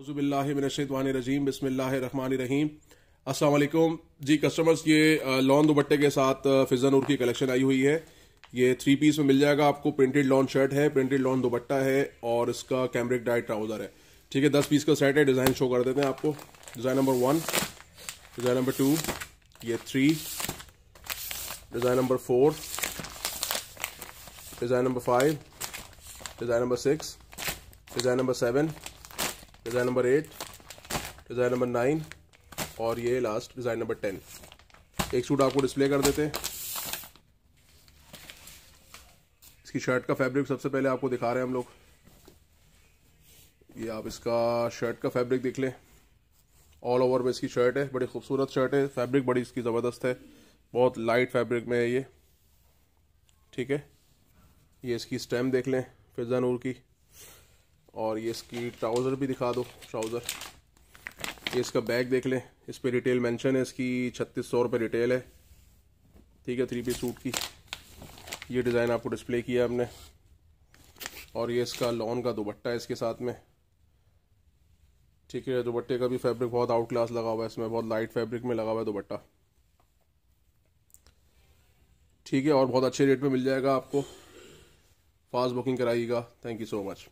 रजीम अस्सलाम वालेकुम जी कस्टमर्स ये लॉन दुपट्टे के साथ फिजा नूर की कलेक्शन आई हुई है। ये थ्री पीस में मिल जाएगा आपको। प्रिंटेड लॉन शर्ट है प्रिंटेड लॉन दुपट्टा है और इसका कैमरिक डाइट ट्राउज़र है। ठीक है, दस पीस का सेट है डिज़ाइन शो कर देते हैं आपको। Design number one design number two ये three design number four design number five design number six design number seven design number eight design number nine और ये लास्ट डिज़ाइन नंबर टेन एक suit आपको display कर देते हैं। इसकी shirt का फैब्रिक सबसे पहले आपको दिखा रहे हैं हम लोग। ये आप इसका शर्ट का फैब्रिक देख लें। ऑल ओवर में इसकी शर्ट है, बड़ी खूबसूरत शर्ट है। फैब्रिक बड़ी इसकी ज़बरदस्त है। बहुत लाइट फैब्रिक में है ये। ठीक है? ये इसकी स्टेम देख लें फिजा नूर की। और ये इसकी ट्राउज़र भी दिखा दो ट्राउज़र ये इसका बैग देख लें, इस पर रिटेल मेंशन है, इसकी छत्तीस सौ रुपये रिटेल है। ठीक है थ्री पी सूट की। ये डिज़ाइन आपको डिस्प्ले किया हमने। और ये इसका लॉन का दुबट्टा है इसके साथ में। ठीक है दुबट्टे का भी फैब्रिक बहुत आउट क्लास लगा हुआ है इसमें, बहुत लाइट फैब्रिक में लगा हुआ है दुबट्टा ठीक है, और बहुत अच्छे रेट में मिल जाएगा आपको। Fast booking कराइएगा। Thank you so much